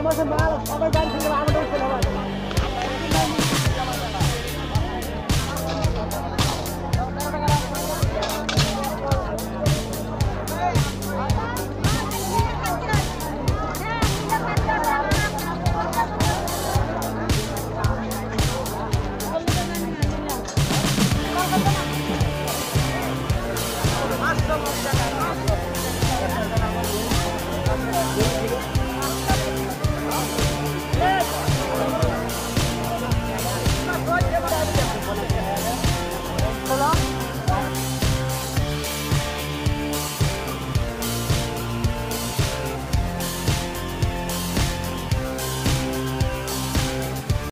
আমাদের মাল সবাই বাড়ি Thank you.